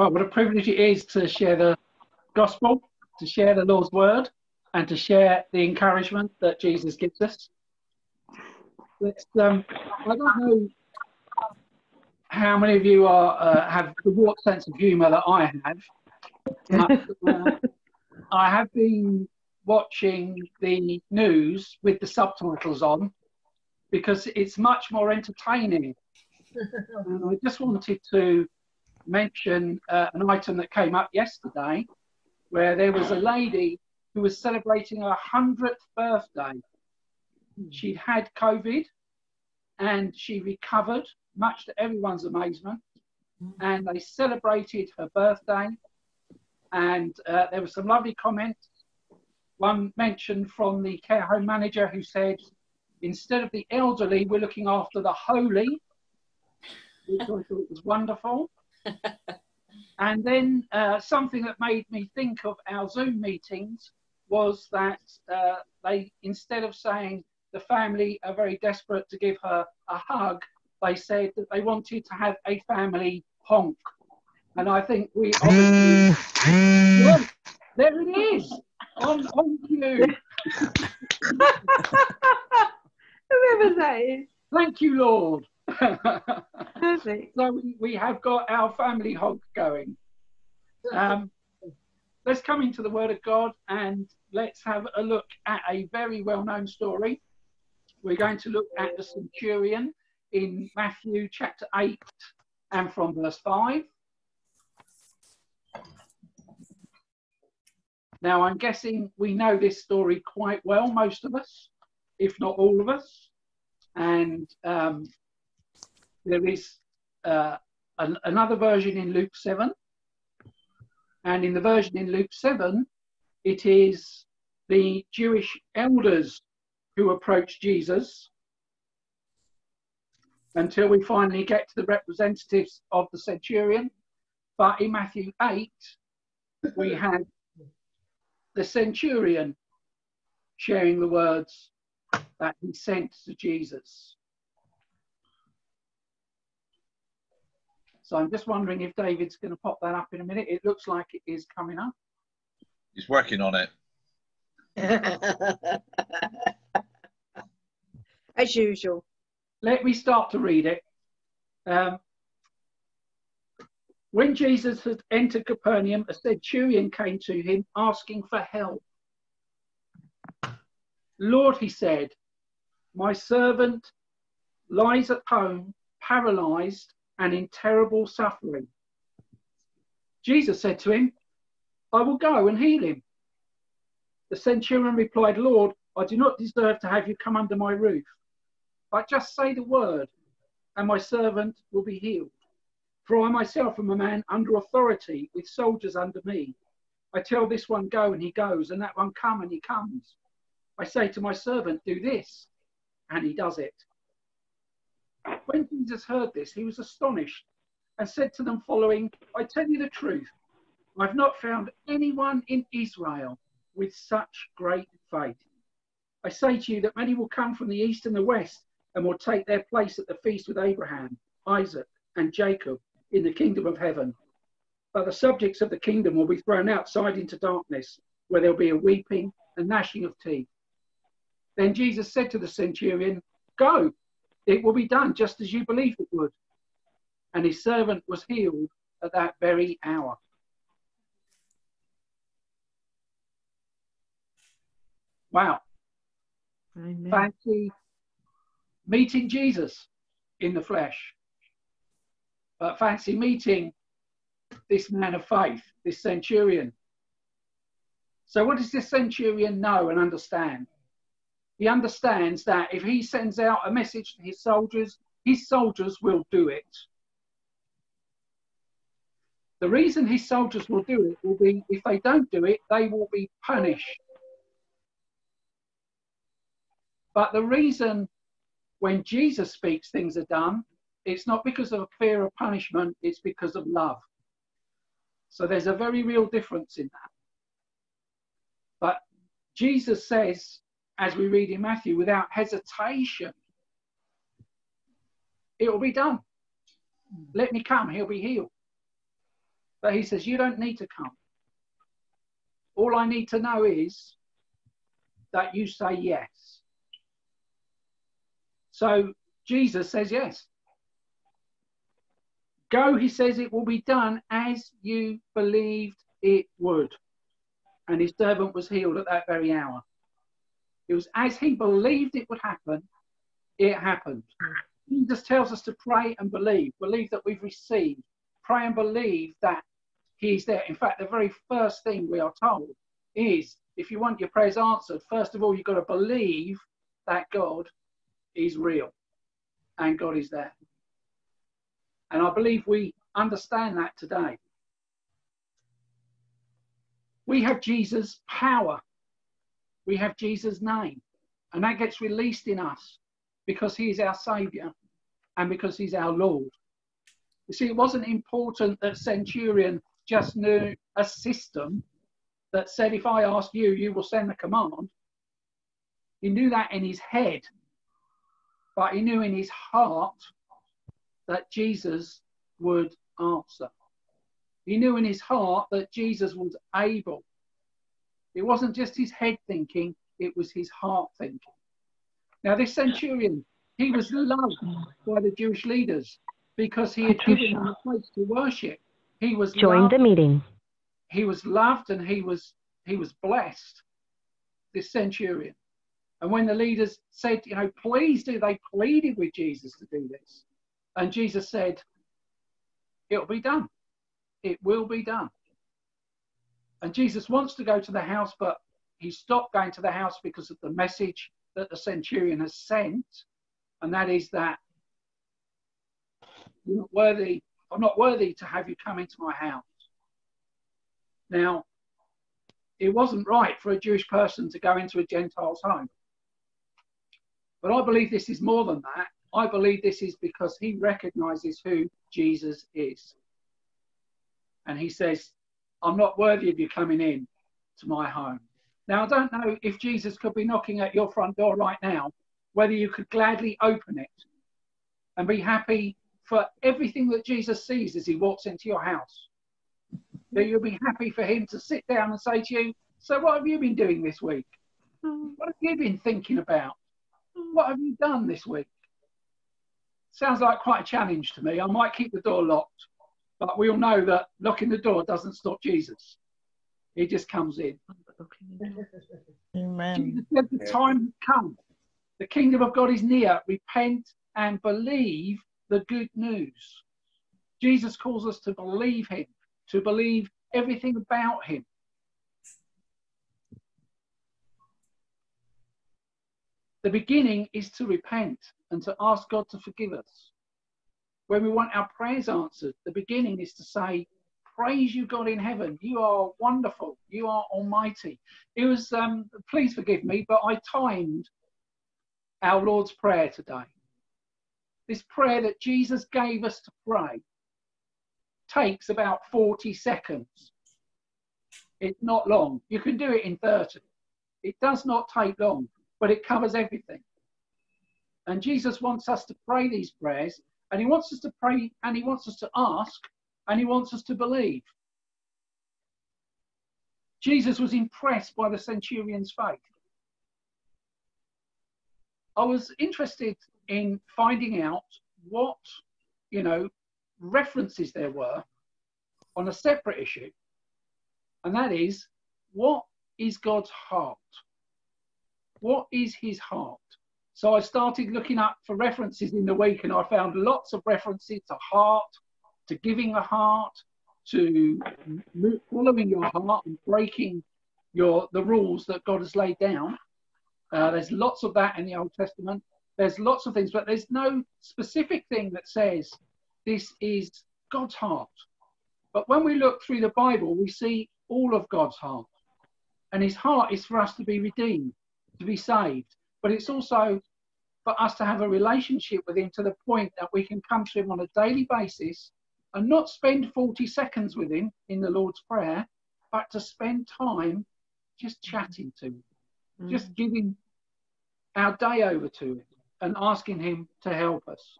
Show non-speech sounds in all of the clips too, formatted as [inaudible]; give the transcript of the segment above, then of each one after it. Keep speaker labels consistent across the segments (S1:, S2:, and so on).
S1: Well, what a privilege it is to share the gospel, to share the Lord's word, and to share the encouragement that Jesus gives us. Um, I don't know how many of you are uh, have the warped sense of humour that I have. But, uh, I have been watching the news with the subtitles on because it's much more entertaining. and I just wanted to mention uh, an item that came up yesterday where there was a lady who was celebrating her 100th birthday. She'd had COVID and she recovered, much to everyone's amazement. And they celebrated her birthday. And uh, there were some lovely comments. One mentioned from the care home manager who said, instead of the elderly, we're looking after the holy, which I thought was wonderful. [laughs] and then uh, something that made me think of our Zoom meetings was that uh, they, instead of saying the family are very desperate to give her a hug, they said that they wanted to have a family honk. And I think we [laughs] obviously. well, there it is! On, on cue.
S2: Whoever that is.
S1: Thank you, Lord. [laughs]
S2: Perfect.
S1: So we, we have got our family honk going. Um, let's come into the Word of God and let's have a look at a very well known story. We're going to look at the centurion in Matthew chapter 8 and from verse 5. Now, I'm guessing we know this story quite well, most of us, if not all of us. And um, there is uh, an, another version in Luke 7. And in the version in Luke 7, it is the Jewish elders who approach Jesus until we finally get to the representatives of the centurion. But in Matthew 8, we have the centurion sharing the words that he sent to Jesus. So I'm just wondering if David's going to pop that up in a minute. It looks like it is coming up.
S3: He's working on it. [laughs]
S2: As usual.
S1: Let me start to read it. Um, when Jesus had entered Capernaum, a centurion came to him asking for help. Lord, he said, my servant lies at home, paralyzed and in terrible suffering. Jesus said to him, I will go and heal him. The centurion replied, Lord, I do not deserve to have you come under my roof, but just say the word, and my servant will be healed. For I myself am a man under authority with soldiers under me. I tell this one, go, and he goes, and that one, come, and he comes. I say to my servant, do this, and he does it. When Jesus heard this, he was astonished and said to them following, I tell you the truth, I've not found anyone in Israel with such great faith. I say to you that many will come from the east and the west and will take their place at the feast with Abraham, Isaac, and Jacob in the kingdom of heaven. But the subjects of the kingdom will be thrown outside into darkness, where there'll be a weeping and gnashing of teeth. Then Jesus said to the centurion, Go, it will be done just as you believe it would. And his servant was healed at that very hour. Wow.
S2: Amen.
S1: Fancy meeting Jesus in the flesh. But fancy meeting this man of faith, this centurion. So, what does this centurion know and understand? He understands that if he sends out a message to his soldiers, his soldiers will do it. The reason his soldiers will do it will be if they don't do it, they will be punished. But the reason when Jesus speaks things are done, it's not because of fear of punishment, it's because of love. So there's a very real difference in that. But Jesus says, as we read in Matthew, without hesitation, it will be done. Hmm. Let me come, he'll be healed. But he says, You don't need to come. All I need to know is that you say yes. So Jesus says yes. Go, he says, it will be done as you believed it would. And his servant was healed at that very hour. It was as he believed it would happen, it happened. Jesus tells us to pray and believe, believe that we've received, pray and believe that he's there. In fact, the very first thing we are told is if you want your prayers answered, first of all, you've got to believe that God is real and God is there. And I believe we understand that today. We have Jesus' power, we have Jesus' name, and that gets released in us because he is our Saviour and because he's our Lord. You see, it wasn't important that Centurion just knew a system that said, if I ask you, you will send the command. He knew that in his head, but he knew in his heart that Jesus would answer. He knew in his heart that Jesus was able. It wasn't just his head thinking, it was his heart thinking. Now, this centurion, he was loved by the Jewish leaders because he had given them a place to worship. He was
S4: joined
S1: loved,
S4: the meeting.
S1: he was loved and he was he was blessed, this centurion. And when the leaders said, you know, please do, they pleaded with Jesus to do this. And Jesus said, It'll be done. It will be done. And Jesus wants to go to the house, but he stopped going to the house because of the message that the centurion has sent. And that is that you're not worthy, I'm not worthy to have you come into my house. Now, it wasn't right for a Jewish person to go into a Gentile's home. But I believe this is more than that. I believe this is because he recognizes who Jesus is. And he says, I'm not worthy of you coming in to my home. Now, I don't know if Jesus could be knocking at your front door right now, whether you could gladly open it and be happy for everything that Jesus sees as he walks into your house. That you'll be happy for him to sit down and say to you, So, what have you been doing this week? What have you been thinking about? What have you done this week? Sounds like quite a challenge to me. I might keep the door locked, but we all know that locking the door doesn't stop Jesus. He just comes in.
S5: Amen.
S1: Jesus said the time has come. The kingdom of God is near. Repent and believe the good news. Jesus calls us to believe him, to believe everything about him. The beginning is to repent and to ask God to forgive us. When we want our prayers answered, the beginning is to say, Praise you, God in heaven. You are wonderful. You are almighty. It was, um, please forgive me, but I timed our Lord's Prayer today. This prayer that Jesus gave us to pray takes about 40 seconds. It's not long. You can do it in 30. It does not take long, but it covers everything. And Jesus wants us to pray these prayers, and He wants us to pray, and He wants us to ask, and He wants us to believe. Jesus was impressed by the centurion's faith. I was interested in finding out what, you know, references there were on a separate issue, and that is what is God's heart? What is his heart? So I started looking up for references in the week, and I found lots of references to heart, to giving a heart, to following your heart and breaking your the rules that God has laid down. Uh, there's lots of that in the Old Testament. There's lots of things, but there's no specific thing that says this is God's heart. But when we look through the Bible, we see all of God's heart. And his heart is for us to be redeemed, to be saved. But it's also for us to have a relationship with him to the point that we can come to him on a daily basis and not spend 40 seconds with him in the Lord's Prayer, but to spend time just chatting to him,
S2: Mm.
S1: just giving our day over to him and asking him to help us.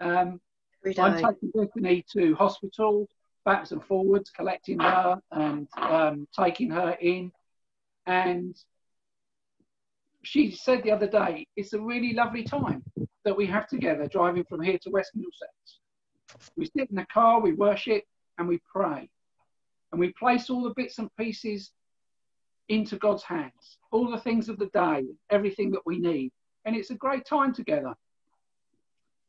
S1: Um, I'm taking Bethany to hospital backs and forwards, collecting her and um, taking her in. And she said the other day, it's a really lovely time that we have together driving from here to West Middlesex. We sit in the car, we worship, and we pray. And we place all the bits and pieces into God's hands, all the things of the day, everything that we need. And it's a great time together.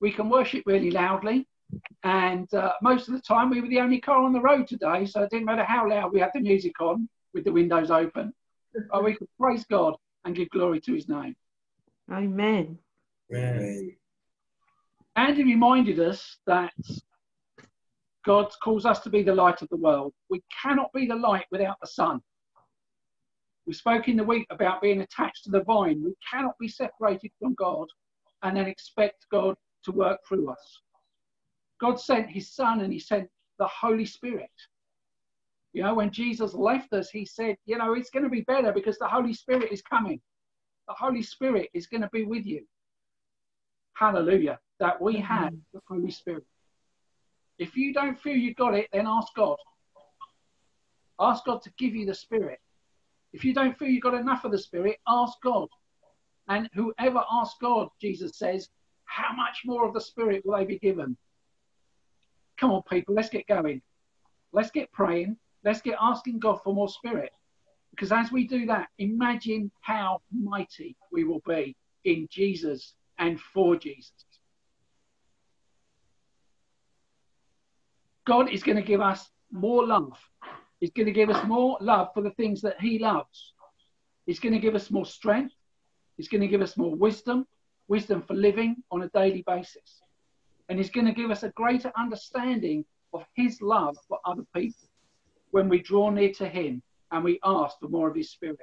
S1: We can worship really loudly. And uh, most of the time, we were the only car on the road today. So it didn't matter how loud we had the music on with the windows open. But we could praise God and give glory to his name.
S2: Amen.
S4: Amen.
S1: Andy reminded us that God calls us to be the light of the world. We cannot be the light without the sun. We spoke in the week about being attached to the vine. We cannot be separated from God and then expect God to work through us. God sent his son and he sent the Holy Spirit. You know, when Jesus left us, he said, you know, it's going to be better because the Holy Spirit is coming. The Holy Spirit is going to be with you. Hallelujah. That we have the Holy Spirit. If you don't feel you got it, then ask God. Ask God to give you the Spirit. If you don't feel you've got enough of the Spirit, ask God. And whoever asks God, Jesus says, how much more of the Spirit will they be given? Come on, people, let's get going. Let's get praying. Let's get asking God for more Spirit. Because as we do that, imagine how mighty we will be in Jesus and for Jesus. God is going to give us more love. He's going to give us more love for the things that He loves. He's going to give us more strength. He's going to give us more wisdom, wisdom for living on a daily basis. And He's going to give us a greater understanding of His love for other people when we draw near to Him and we ask for more of His Spirit.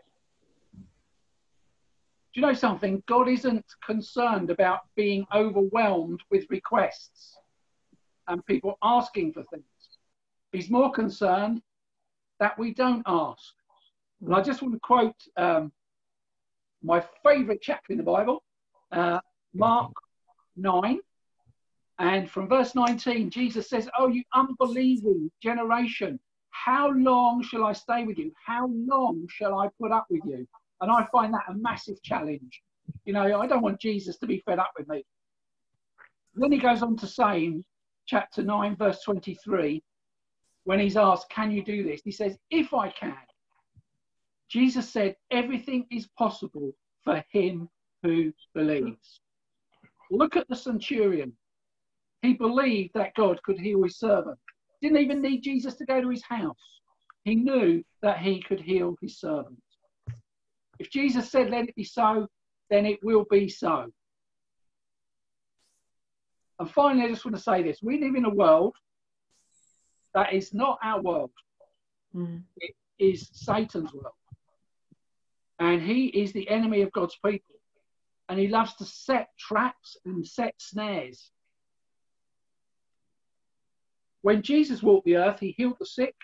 S1: Do you know something? God isn't concerned about being overwhelmed with requests and people asking for things. He's more concerned that we don't ask. And I just want to quote um, my favourite chapter in the Bible, uh, Mark 9. And from verse 19, Jesus says, Oh, you unbelieving generation, how long shall I stay with you? How long shall I put up with you? And I find that a massive challenge. You know, I don't want Jesus to be fed up with me. Then he goes on to say in chapter 9, verse 23, when he's asked, Can you do this? He says, If I can. Jesus said, Everything is possible for him who believes. Look at the centurion. He believed that God could heal his servant. Didn't even need Jesus to go to his house. He knew that he could heal his servant. If Jesus said, Let it be so, then it will be so. And finally, I just want to say this we live in a world that is not our world,
S2: Mm.
S1: it is Satan's world. And he is the enemy of God's people. And he loves to set traps and set snares. When Jesus walked the earth, he healed the sick,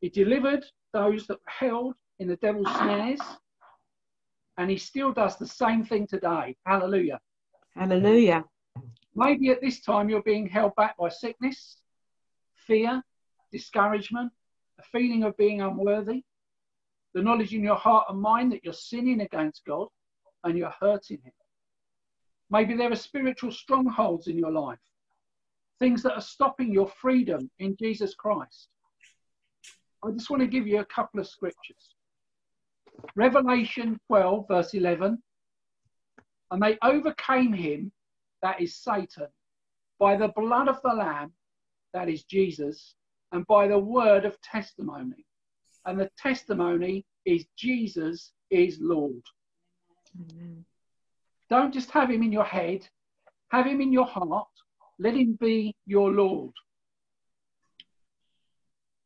S1: he delivered those that were held in the devil's snares, and he still does the same thing today. Hallelujah.
S2: Hallelujah.
S1: Maybe at this time you're being held back by sickness, fear, discouragement, a feeling of being unworthy, the knowledge in your heart and mind that you're sinning against God and you're hurting Him. Maybe there are spiritual strongholds in your life, things that are stopping your freedom in Jesus Christ. I just want to give you a couple of scriptures. Revelation 12, verse 11. And they overcame him, that is Satan, by the blood of the Lamb, that is Jesus, and by the word of testimony. And the testimony is Jesus is Lord.
S2: Amen.
S1: Don't just have him in your head, have him in your heart. Let him be your Lord.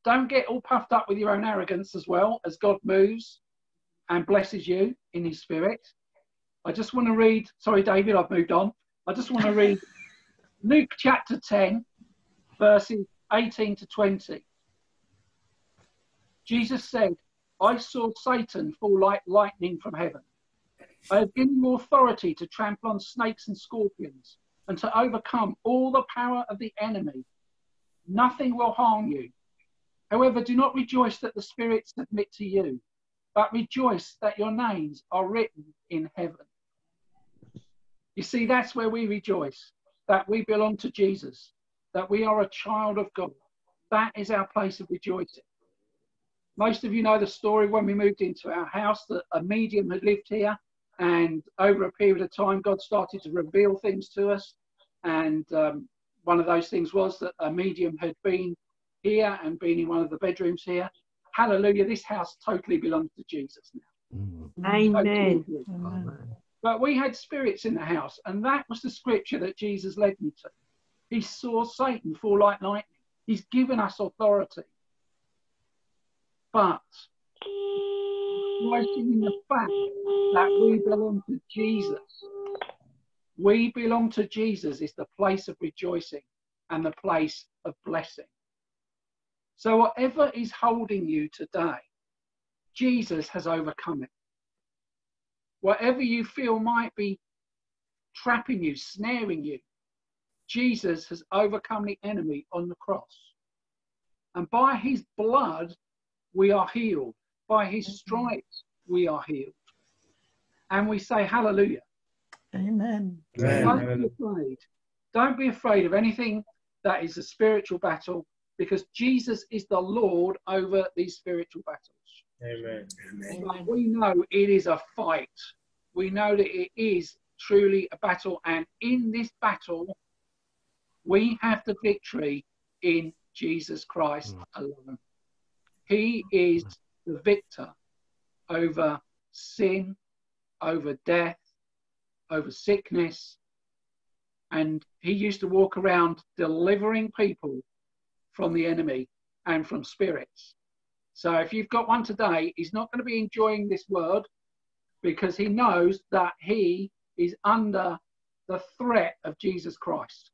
S1: Don't get all puffed up with your own arrogance as well as God moves and blesses you in his spirit. I just want to read, sorry, David, I've moved on. I just want to [laughs] read Luke chapter 10, verses 18 to 20. Jesus said, I saw Satan fall like lightning from heaven. I have given you authority to trample on snakes and scorpions and to overcome all the power of the enemy. Nothing will harm you. However, do not rejoice that the spirits submit to you, but rejoice that your names are written in heaven. You see, that's where we rejoice that we belong to Jesus, that we are a child of God. That is our place of rejoicing. Most of you know the story when we moved into our house that a medium had lived here, and over a period of time, God started to reveal things to us. And um, one of those things was that a medium had been here and been in one of the bedrooms here. Hallelujah, this house totally belongs to Jesus now.
S2: Amen.
S1: Totally. But we had spirits in the house, and that was the scripture that Jesus led me to. He saw Satan fall like lightning. He's given us authority. But rejoicing in the fact that we belong to Jesus. We belong to Jesus is the place of rejoicing and the place of blessing. So, whatever is holding you today, Jesus has overcome it. Whatever you feel might be trapping you, snaring you, Jesus has overcome the enemy on the cross. And by his blood, we are healed. By his stripes, we are healed. And we say, Hallelujah.
S4: Amen.
S1: Don't be afraid. Don't be afraid of anything that is a spiritual battle because Jesus is the Lord over these spiritual battles.
S5: Amen.
S1: But we know it is a fight. We know that it is truly a battle. And in this battle, we have the victory in Jesus Christ mm. alone. He is the victor over sin, over death, over sickness. And he used to walk around delivering people from the enemy and from spirits. So if you've got one today, he's not going to be enjoying this word because he knows that he is under the threat of Jesus Christ.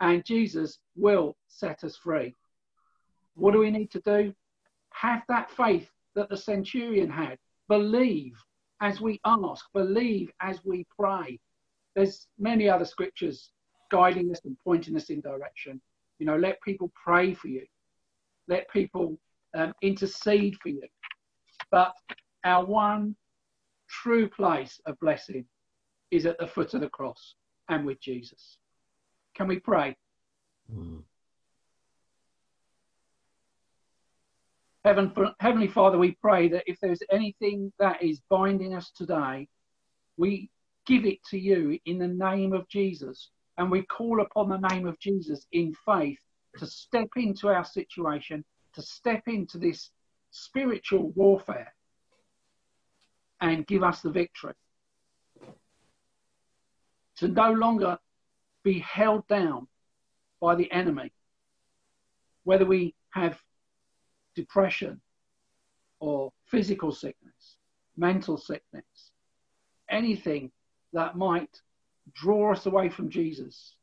S1: And Jesus will set us free. What do we need to do? Have that faith that the centurion had. Believe as we ask, believe as we pray. There's many other scriptures guiding us and pointing us in direction. You know, let people pray for you, let people um, intercede for you. But our one true place of blessing is at the foot of the cross and with Jesus. Can we pray? Heaven, Heavenly Father, we pray that if there's anything that is binding us today, we give it to you in the name of Jesus. And we call upon the name of Jesus in faith to step into our situation, to step into this spiritual warfare and give us the victory. To no longer be held down by the enemy, whether we have depression or physical sickness, mental sickness, anything that might draw us away from Jesus.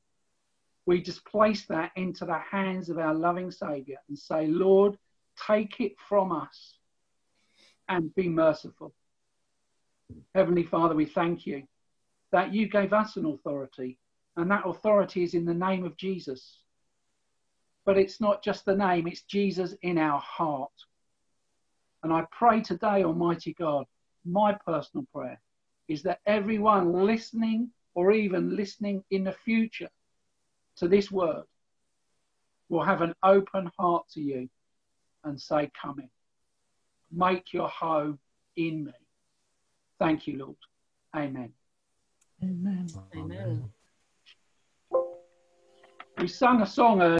S1: We just place that into the hands of our loving Saviour and say, Lord, take it from us and be merciful. Heavenly Father, we thank you that you gave us an authority, and that authority is in the name of Jesus. But it's not just the name, it's Jesus in our heart. And I pray today, Almighty God, my personal prayer is that everyone listening or even listening in the future to this word will have an open heart to you and say, Come in. Make your home in me. Thank you, Lord. Amen.
S4: Amen.
S2: Amen.
S1: We sung a song earlier.